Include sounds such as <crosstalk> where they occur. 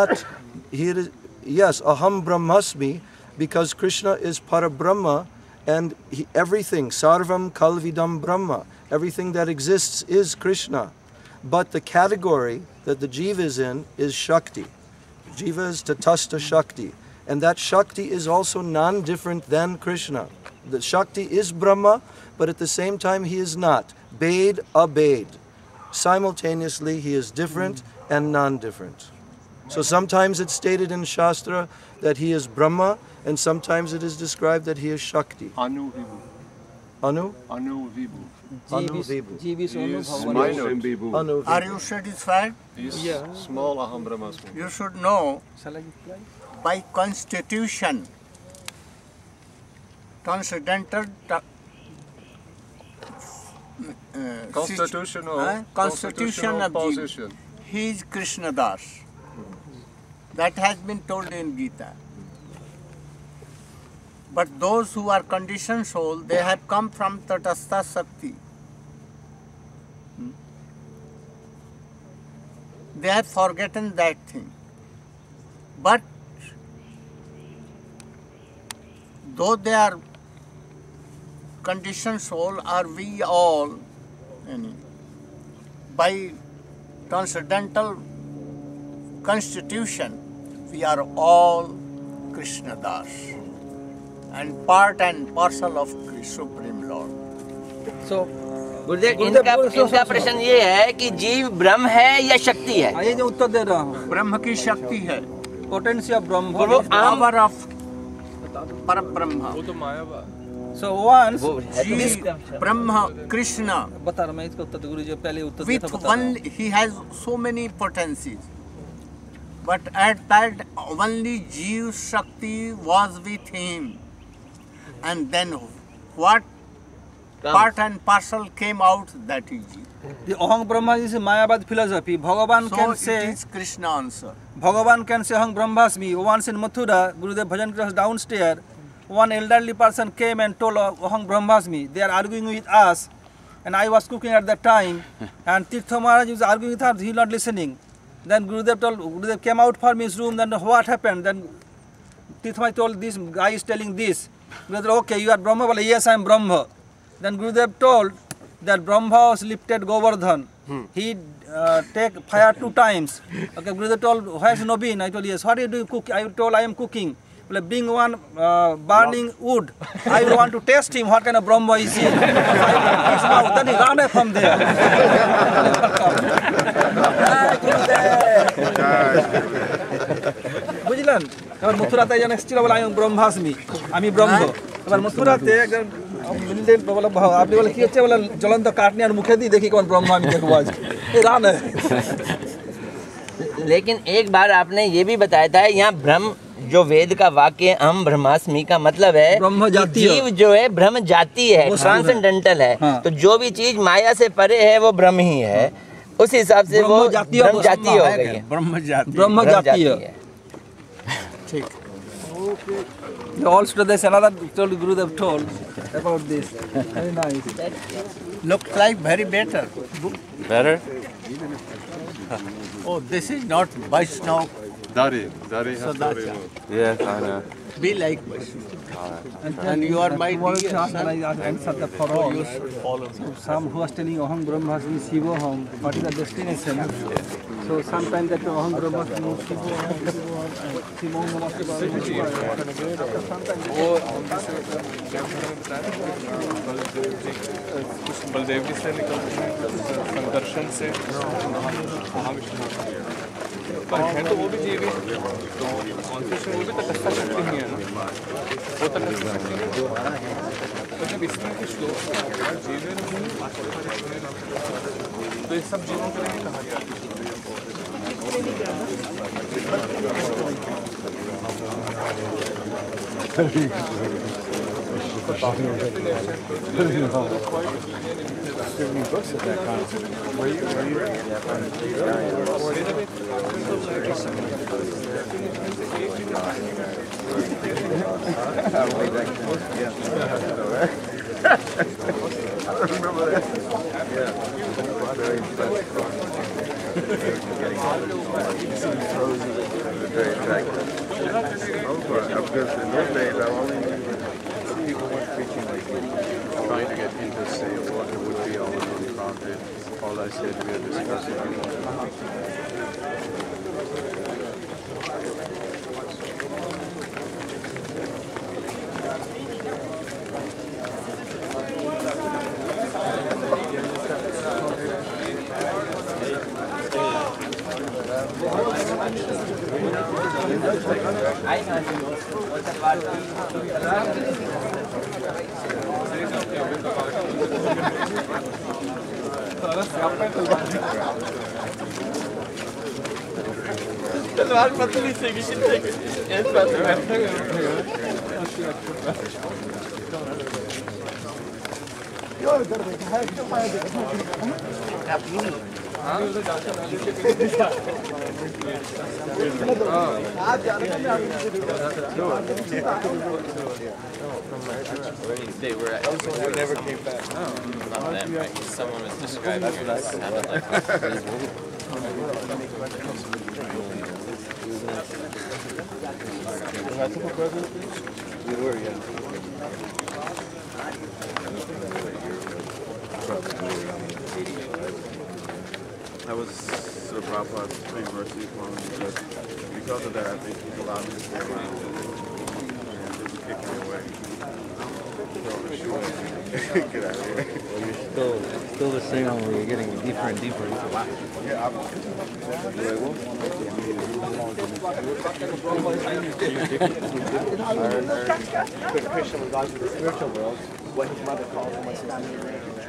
not here is yes aham brahmasmi because krishna is parabrahma and he, everything sarvam kalvidam brahma everything that exists is krishna. But the category that the jiva is in is shakti. Jiva is tatasta shakti. And that shakti is also non different than krishna. The shakti is brahma but at the same time he is not. Bade abade simultaneously he is different and non different. So sometimes it's stated in Shastra that he is Brahma, and sometimes it is described that he is Shakti. Anu Vibhu. Anu? Anu Vibhu. Anu Vibhu. Jivis He is Anu Vibhu. Anu Are you satisfied? He is Yeah. small Aham Brahmasmi. You should know Shall I reply? by constitution, transcendental uh, Constitutional, Huh? Constitution of Jiva. position. He is Krishna Das. That has been told in Gita. But those who are conditioned soul, they have come from Tatastha Sakti. Hmm? They have forgotten that thing. But though they are conditioned soul, are we all by transcendental constitution, we are all Krishna Das and part and parcel of the Supreme Lord. So, गुरुदेव इनका इनका प्रश्न ये है कि जीव ब्रह्म है या शक्ति है? ये जो उत्तर दे रहा हूँ। ब्रह्म की शक्ति है। पोटेंसी ऑफ़ ब्रह्म वो पावर ऑफ़ पर ब्रह्म सो वंस वो है तो जी ब्रह्म कृष्ण। बता रहा मैं इसका उत्तर गुरु जी पहले उत्तर with रहा one हूँ। he has so many potencies but at that only jeev shakti was with him and then what part and parcel came out that is jeev The Aham Brahma is a Mayavad philosophy. Bhagavan so can say, is krishna answer Bhagavan can say Aham Brahmasmi. Once in Mathura, Gurudev Bhajan Krishna downstairs, one elderly person came and told Aham Brahmasmi. They are arguing with us. And I was cooking at that time. <laughs> And Tirtha Maharaj was arguing with us. He not listening. Then Gurudev told, Gurudev came out from his room. Then what happened? Then Maharaj told this guy is telling this. Gurudev okay, you are Brahma. Well, yes, I am Brahma. Then Gurudev told that Brahma was lifted Govardhan. He uh, take fire two times. Okay, Gurudev told, where's Nobin? I told, yes. What do you do? Cook. I told, I am cooking. Well, being one uh, burning wood, I want to test him what kind of Brahma is he. So <laughs> I his mouth. Then he ran away from there. <laughs> Jai <laughs> Gurudev. বুঝলেন এবার মথুরাতে একজন এসেছিল বলে আমি ব্রহ্মাস্মি আমি ব্রহ্ম এবার মথুরাতে একজন মিললেন বলে "ভাও, আপনি বলে কি হচ্ছে বলে জ্বলন্ত কাঠ নিয়ে আর মুখে দিই দেখি কোন ব্রহ্ম আমি দেখবো আজ এই রান लेकिन एक बार आपने ये भी बताया था यहाँ ब्रह्म जो वेद का वाक्य हम ब्रह्मास्मि का मतलब है ब्रह्म कि जातीय। जीव जो है ब्रह्म जाती है वो साधु है। ट्रांसेंडेंटल है हाँ। तो जो भी चीज माया से परे है वो ब्रह्म ही है उस हिसाब से वो ब्रह्म जातीय ब्रह्म जातीय हो गई है ब्रह्म जाति ब्रह्म ब्रह्म जातीय है ठीक also there's another told Gurudev told about this very nice looks like very better Better? oh this is not Vaishnav Dari. Dari has Sadachar. remove. Yeah, kinda. Be like Vaishnav and, And you are my dear son. I answer that for all you should follow me some who was telling Aham Brahmasmi Shivoham, what is the destination? So sometimes that Aham Brahmasmi Shivoham, Shivoham Namaste After sometimes Baldev जी से निकलते हैं संदर्शन से महाविष्णु तो वो भी जीवी constitution वो भी तटस्था शक्ति ही। है ना वो तटस्था शक्ति है मतलब इसमें तो ये सब जीवन के लिए कहा गया talking to Giving books at that you? I don't remember. Yeah. In those days trying to get people to say what it would be all on the. All I said we are discussing. चलो आज मतलब ही सेगी कितने एक बात है यो इधर देखा है क्यों पाया देखा They were. We never came back. Not them, right? Someone was describing it as sounded like. We were, yeah. That was sort of Prabhupada's pre-mercy upon me, but because of that, I think he's allowed me to stay around and didn't kick me away. Get out of here. Well, you're still still the same only you're getting deeper and deeper into life. Yeah, I'm, Krishna was going the spiritual world, what his mother called him was his